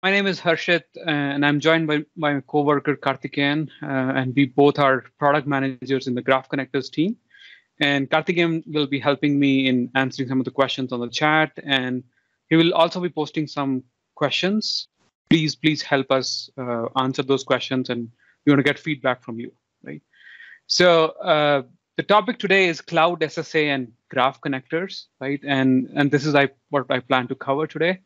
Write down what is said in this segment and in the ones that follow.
My name is Harshit, uh, and I'm joined by my coworker Karthikeyan, uh, and we both are product managers in the Graph Connectors team. And Karthikeyan will be helping me in answering some of the questions on the chat, and he will also be posting some questions. Please, please help us uh, answer those questions, and we want to get feedback from you, right? So uh, the topic today is cloud SSA and graph connectors, right? And and this is I, what I plan to cover today.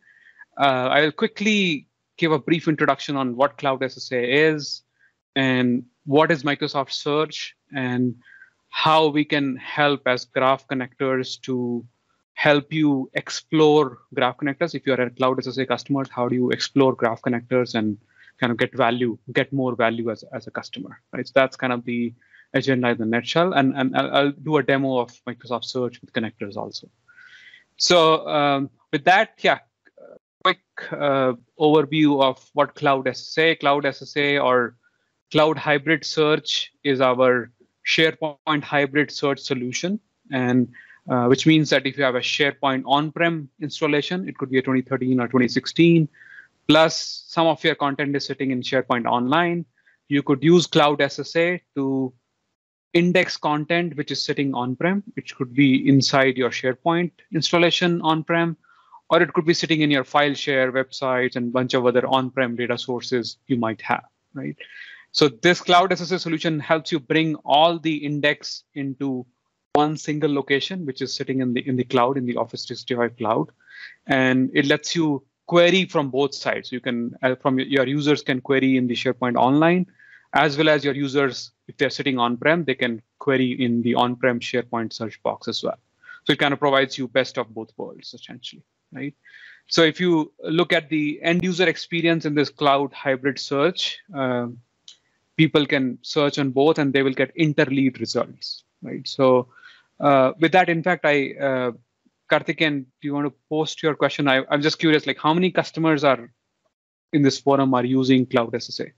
Uh, I will quickly give a brief introduction on what Cloud SSA is and what is Microsoft Search and how we can help as graph connectors to help you explore graph connectors. If you're a Cloud SSA customer, how do you explore graph connectors and kind of get value, get more value as, as a customer, right? So that's kind of the agenda in the nutshell. And, and I'll, I'll do a demo of Microsoft Search with connectors also. So um, with that, yeah, quick uh, overview of what Cloud SSA, Cloud SSA or Cloud Hybrid Search is our SharePoint hybrid search solution. And uh, which means that if you have a SharePoint on-prem installation, it could be a 2013 or 2016, plus some of your content is sitting in SharePoint Online, you could use Cloud SSA to index content which is sitting on-prem, which could be inside your SharePoint installation on-prem, or it could be sitting in your file share websites and bunch of other on-prem data sources you might have, right? So this Cloud SSA solution helps you bring all the index into one single location, which is sitting in the in the cloud, in the Office 365 cloud, and it lets you query from both sides. You can uh, from your users can query in the SharePoint Online, as well as your users, if they're sitting on-prem, they can query in the on-prem SharePoint search box as well. So it kind of provides you best of both worlds, essentially right? So if you look at the end user experience in this cloud hybrid search, uh, people can search on both and they will get interleaved results, right? So uh, with that, in fact, I, uh, Karthikeyan, do you want to post your question? I, I'm just curious, like how many customers are in this forum are using Cloud SSA?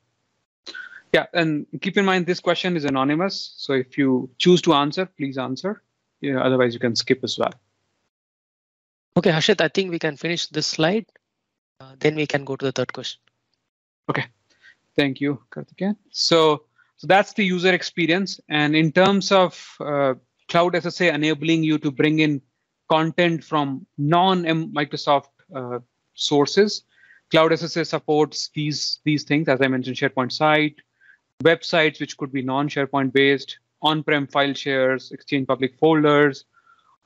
Yeah, and keep in mind this question is anonymous. So if you choose to answer, please answer. Yeah, otherwise you can skip as well. Okay, Harshit, I think we can finish this slide. Uh, then we can go to the third question. Okay, thank you, Karthikeyan. So, so that's the user experience. And in terms of uh, Cloud SSA enabling you to bring in content from non-Microsoft uh, sources, Cloud SSA supports these, these things, as I mentioned, SharePoint site, websites, which could be non-SharePoint based, on-prem file shares, Exchange public folders,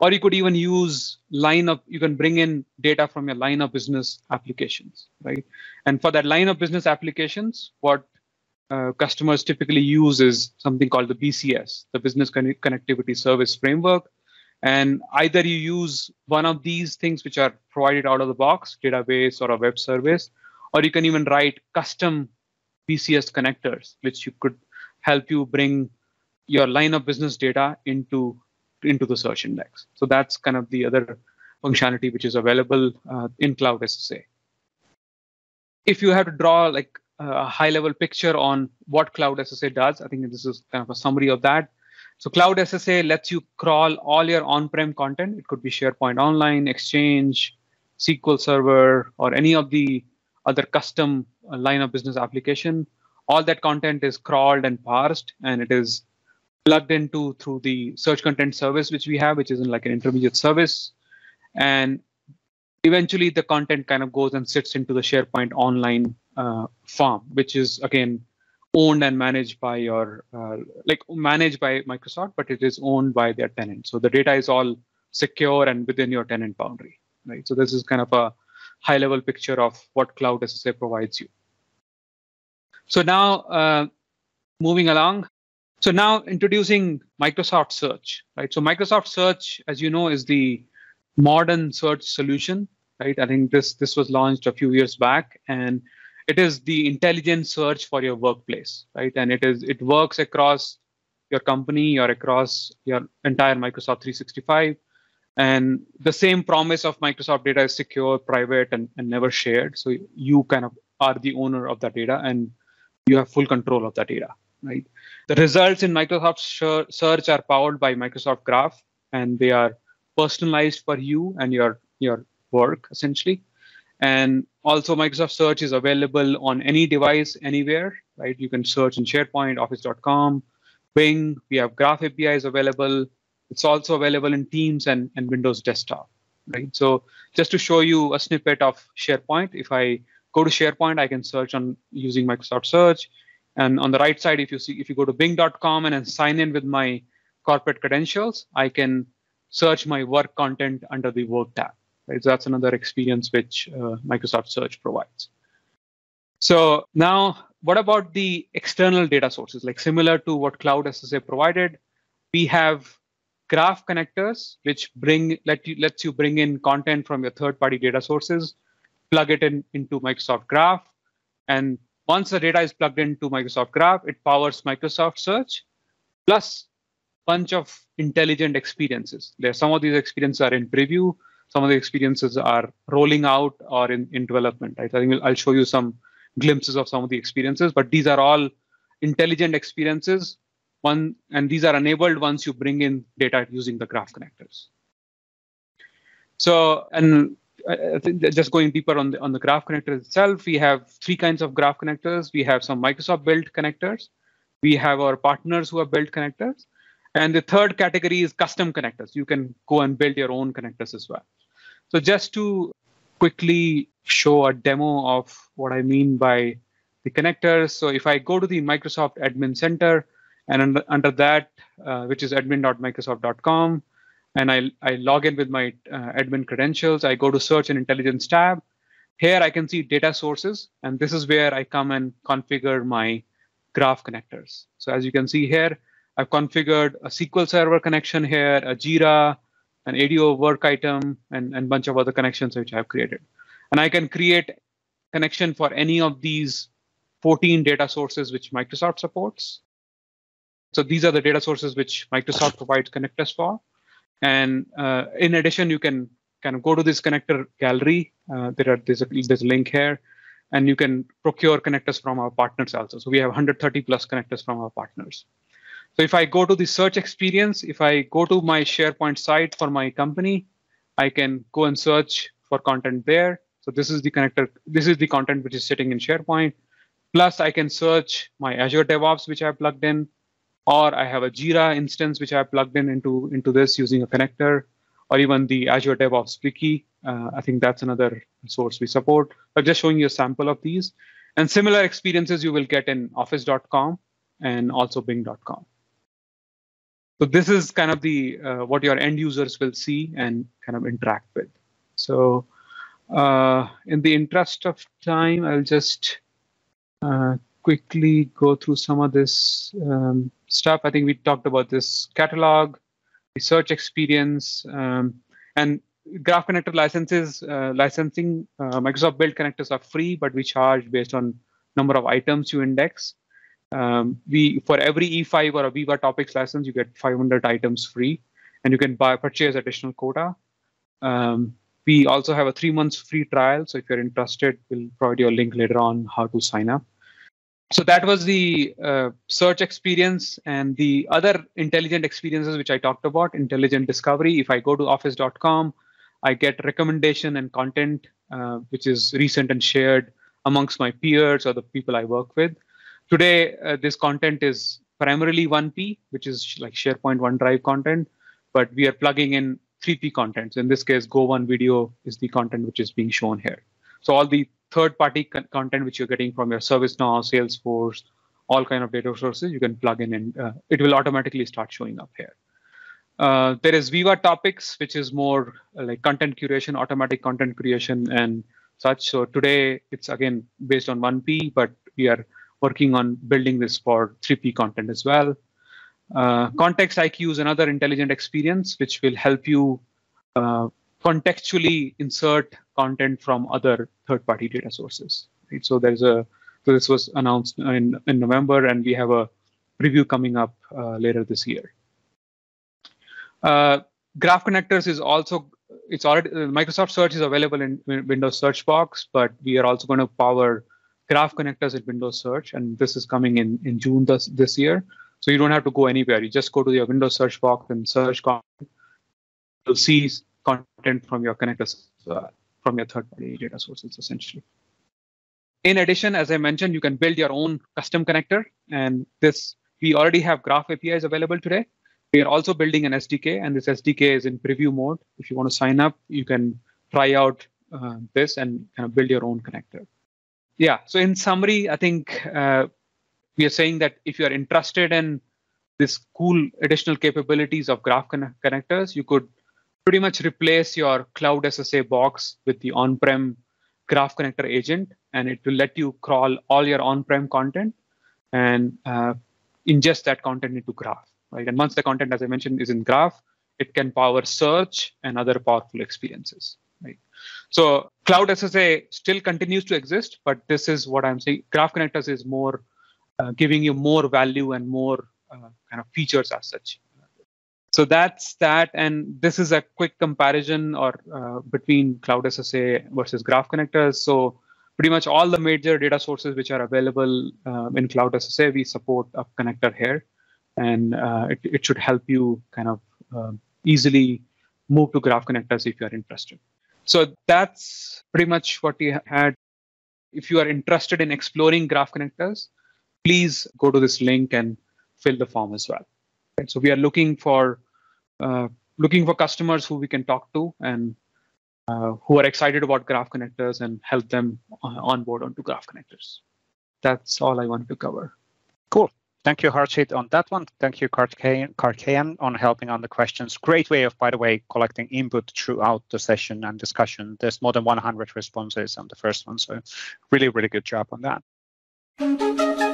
or you could even use line of you can bring in data from your line of business applications right? And for that line of business applications what uh, customers typically use is something called the bcs the business Con- connectivity service framework. And either you use one of these things which are provided out of the box database or a web service or you can even write custom bcs connectors which you could help you bring your line of business data into into the search index. So that's kind of the other functionality which is available uh, in Cloud SSA. If you have to draw like a high level picture on what Cloud SSA does, I think this is kind of a summary of that. So Cloud SSA lets you crawl all your on-prem content. It could be SharePoint Online, Exchange, SQL Server, or any of the other custom uh, line of business application. All that content is crawled and parsed, and it is plugged into through the search content service which we have, which is like an intermediate service. And eventually the content kind of goes and sits into the SharePoint online uh, farm, which is again owned and managed by your uh, like managed by Microsoft, but it is owned by their tenant. So the data is all secure and within your tenant boundary, right? So this is kind of a high level picture of what Cloud SSA provides you. So now uh, moving along, so now introducing Microsoft Search, right? So Microsoft Search, as you know, is the modern search solution, right? I think this this was launched a few years back, and it is the intelligent search for your workplace, right? And it is it works across your company or across your entire Microsoft 365. And the same promise of Microsoft data is secure, private, and, and never shared. So you kind of are the owner of that data and you have full control of that data right? The results in Microsoft Search are powered by Microsoft Graph, and they are personalized for you and your your work essentially. And also, Microsoft Search is available on any device, anywhere, right? You can search in SharePoint, Office.com, Bing. We have Graph APIs available. It's also available in Teams and, and Windows Desktop, right? So just to show you a snippet of SharePoint, if I go to SharePoint, I can search on using Microsoft Search. And on the right side, if you see, if you go to Bing.com and then sign in with my corporate credentials, I can search my work content under the Work tab. Right? So that's another experience which uh, Microsoft Search provides. So now, what about the external data sources? Like similar to what Cloud SSA provided, we have graph connectors, which bring let you lets you bring in content from your third-party data sources, plug it in into Microsoft Graph, and once the data is plugged into Microsoft Graph, it powers Microsoft Search, plus bunch of intelligent experiences. There, some of these experiences are in preview, some of the experiences are rolling out or in, in development. Right? I think I'll show you some glimpses of some of the experiences, but these are all intelligent experiences. One and these are enabled once you bring in data using the graph connectors. So and I think just going deeper on the on the graph connector itself, we have three kinds of graph connectors. We have some Microsoft built connectors. We have our partners who have built connectors. And the third category is custom connectors. You can go and build your own connectors as well. So just to quickly show a demo of what I mean by the connectors. So if I go to the Microsoft Admin Center and under, under that, uh, which is admin.microsoft.com, and I, I log in with my uh, admin credentials, I go to search and intelligence tab. Here I can see data sources, and this is where I come and configure my graph connectors. So as you can see here, I've configured a SQL Server connection here, a Jira, an ADO work item, and a bunch of other connections which I've created. And I can create connection for any of these 14 data sources which Microsoft supports. So these are the data sources which Microsoft provides connectors for. And uh, in addition, you can kind of go to this connector gallery. Uh, there are there's a, there's a link here, and you can procure connectors from our partners also. So we have 130 plus connectors from our partners. So if I go to the search experience, if I go to my SharePoint site for my company, I can go and search for content there. So this is the connector. This is the content which is sitting in SharePoint. Plus, I can search my Azure DevOps, which I plugged in, or I have a Jira instance which I plugged in into, into this using a connector, or even the Azure DevOps Wiki. Uh, I think that's another source we support. But just showing you a sample of these. And similar experiences you will get in office.com and also bing.com. So this is kind of the uh, what your end users will see and kind of interact with. So uh, in the interest of time, I'll just uh, quickly go through some of this um, stuff. I think we talked about this catalog, the search experience, um, and Graph Connector licenses. Uh, licensing uh, Microsoft built connectors are free, but we charge based on number of items you index. Um, we for every E5 or a Viva Topics license, you get 500 items free, and you can buy purchase additional quota. Um, we also have a three months free trial, so if you're interested, we'll provide you a link later on how to sign up. So that was the uh, search experience and the other intelligent experiences which I talked about, intelligent discovery. If I go to office.com, I get recommendation and content uh, which is recent and shared amongst my peers or the people I work with. Today, uh, this content is primarily 1P, which is like SharePoint OneDrive content, but we are plugging in 3P content. In this case, Go One Video is the content which is being shown here. So all the third-party con content which you're getting from your ServiceNow, Salesforce, all kind of data sources, you can plug in and uh, it will automatically start showing up here. Uh, there is Viva Topics, which is more uh, like content curation, automatic content creation, and such. So today it's again based on 1P, but we are working on building this for 3P content as well. Uh, context IQ is another intelligent experience which will help you uh, contextually insert content from other third-party data sources. Right? So there's a so this was announced in, in November, and we have a preview coming up uh, later this year. Uh, Graph Connectors is also it's already Microsoft Search is available in Windows Search Box, but we are also going to power graph connectors in Windows Search, and this is coming in, in June this, this year. So you don't have to go anywhere. You just go to your Windows search box and search. You'll see content from your connectors. From your third-party data sources, essentially. In addition, as I mentioned, you can build your own custom connector. And this, we already have Graph APIs available today. We are also building an SDK, and this SDK is in preview mode. If you want to sign up, you can try out uh, this and kind of build your own connector. Yeah. So in summary, I think uh, we are saying that if you are interested in this cool additional capabilities of Graph connectors, you could pretty much replace your Cloud SSA box with the on-prem Graph Connector agent, and it will let you crawl all your on-prem content and uh, ingest that content into Graph. Right? And once the content, as I mentioned, is in Graph, it can power search and other powerful experiences. Right? So Cloud SSA still continues to exist, but this is what I'm saying. Graph Connectors is more uh, giving you more value and more uh, kind of features as such. So that's that, and this is a quick comparison or uh, between Cloud SSA versus Graph Connectors. So pretty much all the major data sources which are available um, in Cloud SSA, we support a connector here, and uh, it, it should help you kind of uh, easily move to Graph Connectors if you are interested. So that's pretty much what we had. If you are interested in exploring Graph Connectors, please go to this link and fill the form as well. Right? So we are looking for uh, looking for customers who we can talk to and uh, who are excited about Graph Connectors and help them uh, onboard onto Graph Connectors. That's all I wanted to cover. Cool. Thank you, Harshit, on that one. Thank you, Karthikeyan, on helping on the questions. Great way of, by the way, collecting input throughout the session and discussion. There's more than 100 responses on the first one, so really, really good job on that.